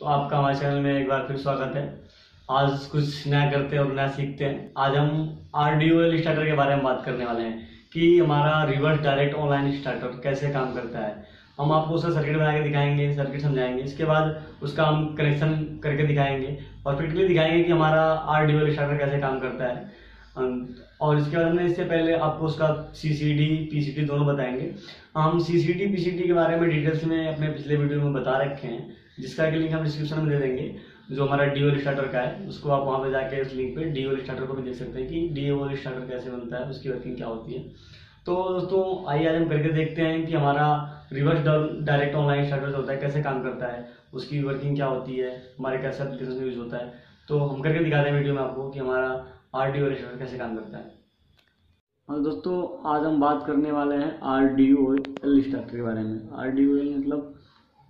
तो आपका हमारे चैनल में एक बार फिर स्वागत है। आज कुछ नया करते हैं और नया सीखते हैं। आज हम आर डी ओ स्टार्टर के बारे में बात करने वाले हैं कि हमारा रिवर्स डायरेक्ट ऑनलाइन स्टार्टर कैसे काम करता है। हम आपको उसका सर्किट बना के दिखाएँगे सर्किट समझाएँगे। इसके बाद उसका हम कनेक्शन करके दिखाएँगे और प्रैक्टिकली दिखाएँगे कि हमारा आर डी ओ स्टार्टर कैसे काम करता है। और इसके बाद हमने इससे पहले आपको उसका C C D P C D दोनों बताएँगे। हम C C D P C D के बारे में डिटेल्स में अपने पिछले वीडियो में बता रखे हैं। जिसका कि लिंक हम डिस्क्रिप्शन में दे देंगे, जो हमारा डी स्टार्टर का है, उसको आप वहाँ पे जाके उस लिंक पे डी स्टार्टर को भी देख सकते हैं कि डी स्टार्टर कैसे बनता है, उसकी वर्किंग क्या होती है। तो दोस्तों, आइए आज हम करके देखते हैं कि हमारा रिवर्स डायरेक्ट ऑनलाइन स्टार्टर होता है, कैसे काम करता है, उसकी वर्किंग क्या होती है, हमारे कैसे एप्लीकेशन यूज़ होता है। तो हम करके दिखाते हैं वीडियो में आपको कि हमारा आर डी स्टार्टर कैसे काम करता है। और दोस्तों, आज हम बात करने वाले हैं R D O L starter के बारे में। आर डी ओ एल मतलब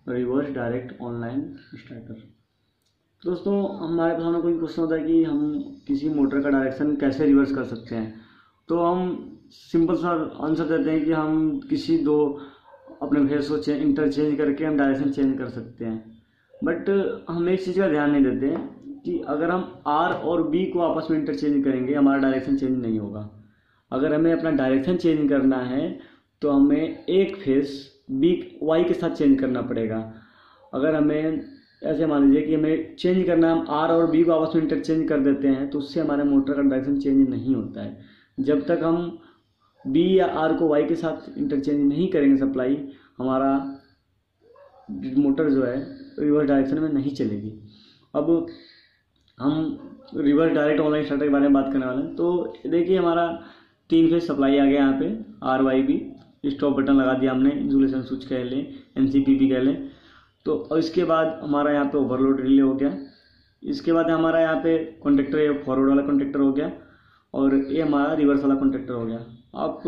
रिवर्स डायरेक्ट ऑनलाइन स्टार्टर दोस्तों, हमारे पास हमें कोई क्वेश्चन होता है कि हम किसी मोटर का डायरेक्शन कैसे रिवर्स कर सकते हैं? तो हम सिंपल सा आंसर देते हैं कि हम किसी दो अपने फेस को चेंज इंटरचेंज करके हम डायरेक्शन चेंज कर सकते हैं। बट हम एक चीज़ का ध्यान नहीं देते हैं कि अगर हम आर और बी को आपस में इंटरचेंज करेंगे, हमारा डायरेक्शन चेंज नहीं होगा। अगर हमें अपना डायरेक्शन चेंज करना है तो हमें एक फेस बी वाई के साथ चेंज करना पड़ेगा। अगर हमें ऐसे मान लीजिए कि हमें चेंज करना हम आर और बी को आपस में इंटरचेंज कर देते हैं तो उससे हमारे मोटर का डायरेक्शन चेंज नहीं होता है। जब तक हम बी या आर को वाई के साथ इंटरचेंज नहीं करेंगे सप्लाई हमारा मोटर जो है रिवर्स डायरेक्शन में नहीं चलेगी। अब हम रिवर्स डायरेक्ट ऑनलाइन स्टार्टर के बारे में बात करने वाले हैं तो देखिए हमारा तीन फ़ेज़ सप्लाई आ गया यहाँ पे R Y B stop button लगा दिया हमने इंसुलेशन स्विच कह लें एन सी पी भी कह लें। तो और इसके बाद हमारा यहाँ पे ओवरलोड रिले हो गया। इसके बाद हमारा यहाँ पे कॉन्ट्रेक्टर ये फॉरवर्ड वाला कॉन्ट्रेक्टर हो गया और ये हमारा रिवर्स वाला कॉन्ट्रेक्टर हो गया। आप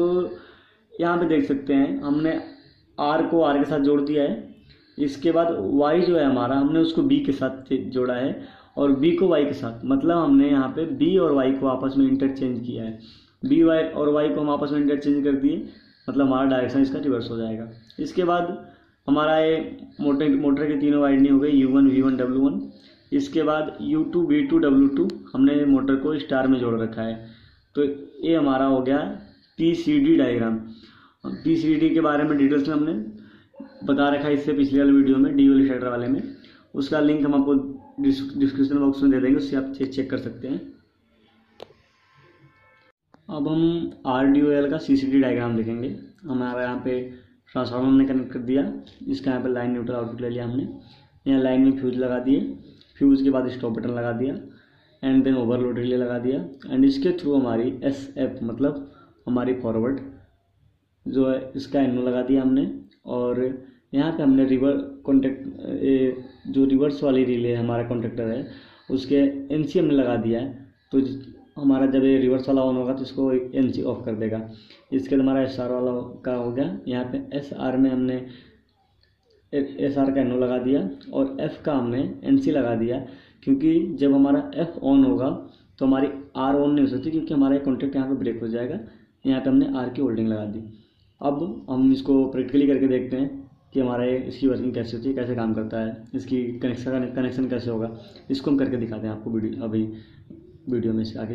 यहाँ पे देख सकते हैं, हमने आर को आर के साथ जोड़ दिया है। इसके बाद वाई जो है हमारा, हमने उसको बी के साथ जोड़ा है और बी को वाई के साथ मतलब हमने यहाँ पे बी और वाई को आपस में इंटरचेंज किया है। बी वाई और वाई को हम आपस में इंटरचेंज कर दिए। मतलब हमारा डायरेक्शन इसका रिवर्स हो जाएगा। इसके बाद हमारा ये मोटर मोटर की तीनों वाइडनिंग हो गई U one V one W one इसके बाद U two V two W two हमने मोटर को स्टार में जोड़ रखा है। तो ये हमारा हो गया P C D diagram P C D के बारे में डिटेल्स में हमने बता रखा है इससे पिछले वाले वीडियो में डी स्टार्टर वाले में। उसका लिंक हम आपको डिस्क्रिप्शन बॉक्स में दे देंगे, उससे आप चेक कर सकते हैं। अब हम आर डी ओ एल का सी सी डी डायग्राम देखेंगे। हमारा यहाँ पे ट्रांसफार्मर हमने कनेक्ट कर दिया। इसका यहाँ पे लाइन न्यूट्रल आउटपुट ले लिया हमने। यहाँ लाइन में फ्यूज लगा दिए। फ्यूज के बाद स्टॉप बटन लगा दिया। एंड देन ओवरलोड रिले लगा दिया। एंड इसके थ्रू हमारी एस एफ़ मतलब हमारी फॉरवर्ड जो है, इसका एनो लगा दिया हमने। और यहाँ पे हमने रिवर कॉन्टेक्ट जो रिवर्स वाली रिले हमारा कॉन्ट्रेक्टर है, उसके एन सी हमने लगा दिया है। तो हमारा जब ये रिवर्स वाला ऑन होगा तो इसको एन सी ऑफ़ कर देगा। इसके बाद हमारा एस आर वाला का हो गया। यहाँ पे एस आर में हमने एस आर का एनो लगा दिया और एफ़ का हमने एन सी लगा दिया। क्योंकि जब हमारा एफ़ ऑन होगा तो हमारी आर ऑन नहीं हो सकती क्योंकि हमारा कॉन्टेक्ट यहाँ पर ब्रेक हो जाएगा। यहाँ पर हमने आर की होल्डिंग लगा दी। अब हम इसको प्रैक्टिकली करके देखते हैं कि हमारा ये इसकी वर्किंग कैसे होती है, कैसे काम करता है, इसकी कनेक्शन कनेक्शन कैसे होगा। इसको हम करके दिखाते हैं आपको वीडियो अभी। वीडियो में से आगे।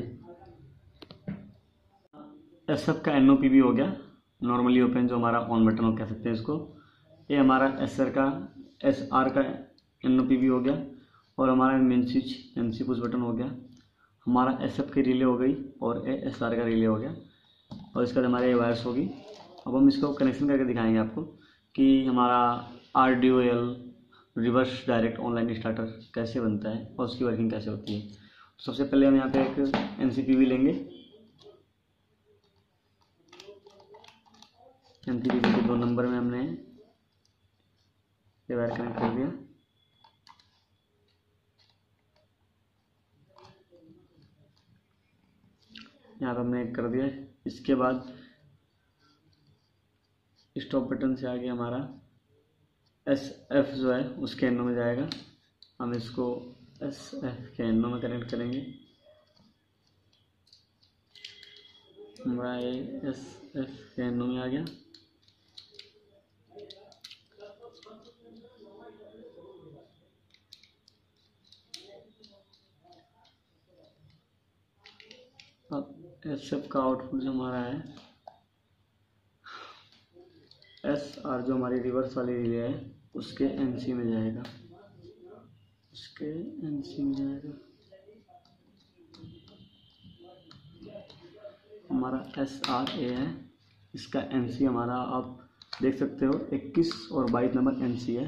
एस एफ़ का एन ओ पी भी हो गया। नॉर्मली ओपन जो हमारा ऑन बटन हो कह सकते हैं इसको। ये हमारा एस आर का एस आर का एन ओ पी भी हो गया। और हमारा main switch M C push button हो गया। हमारा एस एफ़ की रिले हो गई और ए एस आर का रिले हो गया। और इसके बाद हमारे ये वायर्स होगी। अब हम इसको कनेक्शन करके दिखाएँगे आपको कि हमारा R D O L reverse direct online starter कैसे बनता है और उसकी वर्किंग कैसे होती है। सबसे पहले हम यहाँ पे एक एन लेंगे। एन सी के दो नंबर में हमने ये वायर कनेक्ट कर दिया। यहाँ पर हमने कर दिया। इसके बाद स्टॉप बटन से आगे हमारा एस एफ़ जो है, उसके एनो में जाएगा। हम इसको एस एफ़ के एनओ में कनेक्ट करेंगे। हमारा ये एस एफ़ के एनओ में आ गया। अब एस एफ़ का आउटपुट जो हमारा है एस आर जो हमारी रिवर्स वाली रिले है, उसके एन सी में जाएगा। एन सी हमारा एस आर ए है। इसका एन सी हमारा आप देख सकते हो 21 और 22 नंबर एन सी है।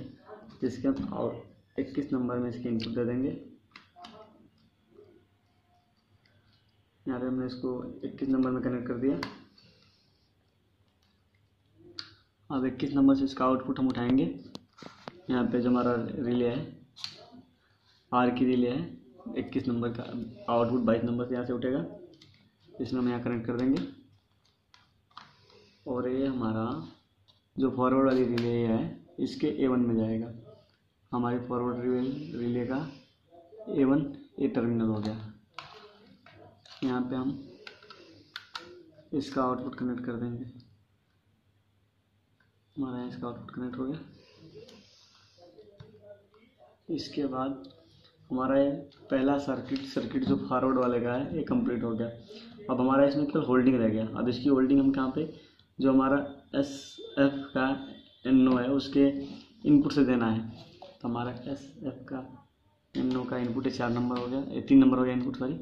जिसके हम और 21 नंबर में इसकी इनपुट दे देंगे। यहाँ पे हमने इसको 21 नंबर में कनेक्ट कर दिया। अब 21 नंबर से इसका आउटपुट हम उठाएँगे। यहाँ पे जो हमारा रिले है। आर की रिले है। 21 नंबर का, आउटपुट 22 नंबर से यहाँ से उठेगा। इसमें हम यहाँ कनेक्ट कर देंगे। और ये हमारा जो फॉरवर्ड वाली रिले है, इसके ए वन में जाएगा। हमारे फॉरवर्ड रिले रिले का ए वन ए टर्मिनल हो गया। यहाँ पे हम इसका आउटपुट कनेक्ट कर देंगे। हमारा यहाँ इसका आउटपुट कनेक्ट हो गया। इसके बाद हमारा ये पहला सर्किट सर्किट जो फॉरवर्ड वाले का है, ये कंप्लीट हो गया। अब हमारा इसमें केवल होल्डिंग रह गया। अब इसकी होल्डिंग हम कहाँ पे? जो हमारा एस एफ़ का एन ओ है, उसके इनपुट से देना है। तो हमारा एस एफ़ का एन ओ का इनपुट चार नंबर हो गया। तीन नंबर हो गया इनपुट सॉरी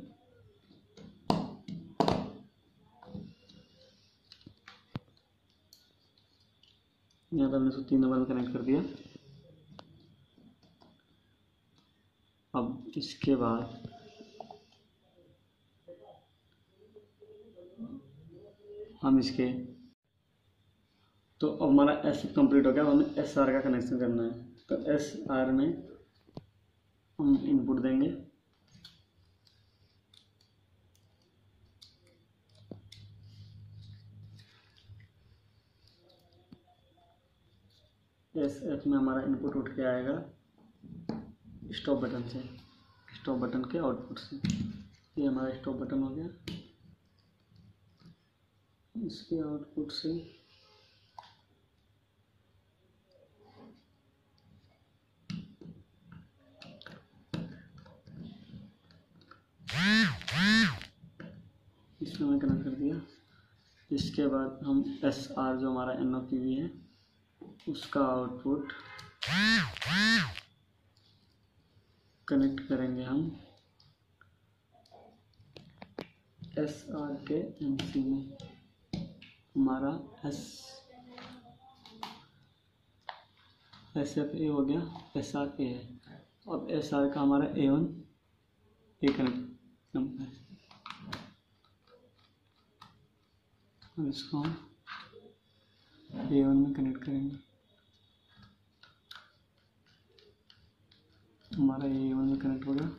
यहाँ पर हमने इसको तीन नंबर में कनेक्ट कर दिया। अब इसके बाद हम इसके तो अब हमारा एस कंप्लीट हो गया हमें एस आर का कनेक्शन करना है। तो एस आर में हम इनपुट देंगे। एस एफ़ में हमारा इनपुट उठ के आएगा। स्टॉप बटन से। स्टॉप बटन के आउटपुट से। ये हमारा स्टॉप बटन हो गया। इसके आउटपुट से। इसमें मैं कनेक्ट कर दिया। इसके बाद हम एस आर जो हमारा एन ओ पी वी है, उसका आउटपुट कनेक्ट करेंगे हम। एस आर के एम सी में हमारा एस एस एफ़ ए हो गया एस आर ए है। अब एस आर का हमारा A one A connect number अब इसको हम ए वन में कनेक्ट करेंगे। हमारा ए वन में कनेक्ट हो गया।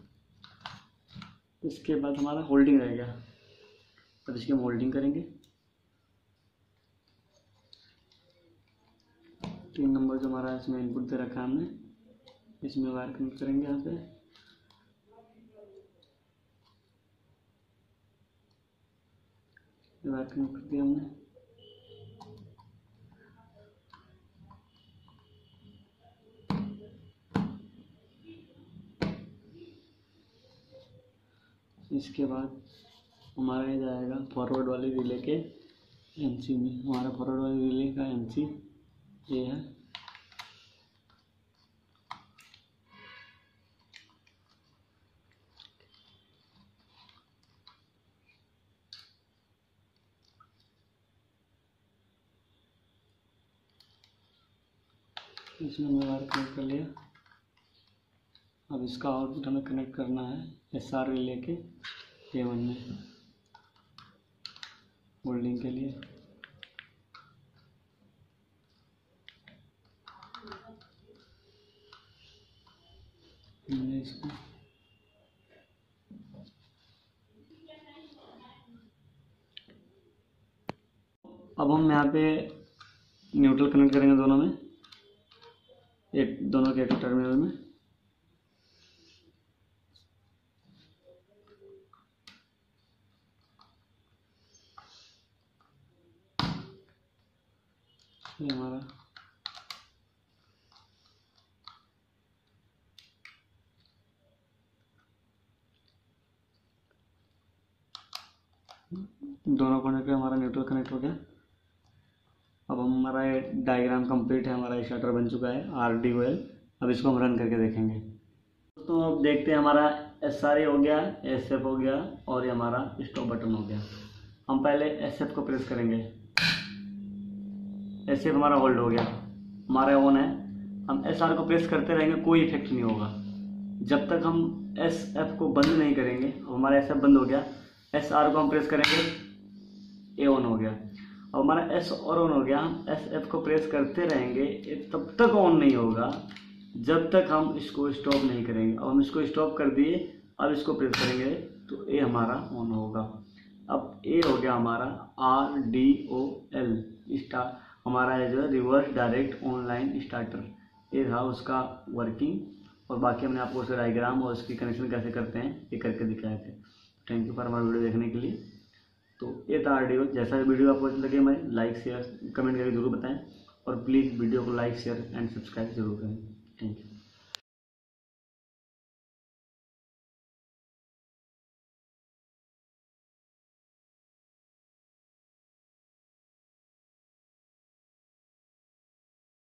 इसके बाद हमारा होल्डिंग रह गया अब इसकी हम होल्डिंग करेंगे। तीन नंबर जो हमारा इसमें इनपुट दे रखा हमने, इसमें वायर कनेक्ट करेंगे यहाँ पे। वायर कनेक्ट कर दिया हमने। इसके बाद हमारा ये जाएगा फॉरवर्ड वाले रिले के एम सी में। हमारा फॉरवर्ड वाले रिले का एम सी ये है। इसमें हमने वायर कर लिया। अब इसका आउटपुट हमें कनेक्ट करना है एस आर रिले के ए वन में होल्डिंग के लिए। इसको अब हम यहाँ पे न्यूट्रल कनेक्ट करेंगे दोनों में एक दोनों के एक टर्मिनल में। ये हमारा। दोनों कोने पे हमारा नेटवर्क कनेक्ट हो। गया अब हमारा ये डायग्राम कंप्लीट है, हमारा स्टार्टर बन चुका है आर डी अब इसको हम रन करके देखेंगे। तो अब देखते हैं हमारा एस आर ए हो गया एस एफ़ हो गया और ये हमारा स्टॉप बटन हो गया। हम पहले एस एफ़ को प्रेस करेंगे। एफ़ हमारा होल्ड हो गया। हमारा ऑन है। हम एस आर को प्रेस करते रहेंगे, कोई इफ़ेक्ट नहीं होगा। जब तक हम एस एफ़ को बंद नहीं करेंगे, हमारा एस एफ़ बंद हो गया। एस आर को हम प्रेस करेंगे ए ऑन हो गया। अब हमारा एस और ऑन हो गया। हम एस एफ़ को प्रेस करते रहेंगे तब तक ऑन नहीं होगा, जब तक हम इसको स्टॉप नहीं करेंगे। अब हम इसको स्टॉप कर दिए, अब इसको प्रेस करेंगे तो ए हमारा ऑन होगा। अब ए हो गया हमारा R D O L star हमारा है जो है रिवर्स डायरेक्ट ऑनलाइन स्टार्टर ये रहा उसका वर्किंग और बाकी हमने आपको उसका डायग्राम और उसकी कनेक्शन कैसे करते हैं, ये करके दिखाए थे। थैंक यू फॉर हमारा वीडियो देखने के लिए। तो ये था आर जैसा भी वीडियो आपको लगे मैं लाइक शेयर कमेंट करके ज़रूर बताएँ और प्लीज़ वीडियो को लाइक शेयर एंड सब्सक्राइब ज़रूर करें। Thank you